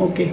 okay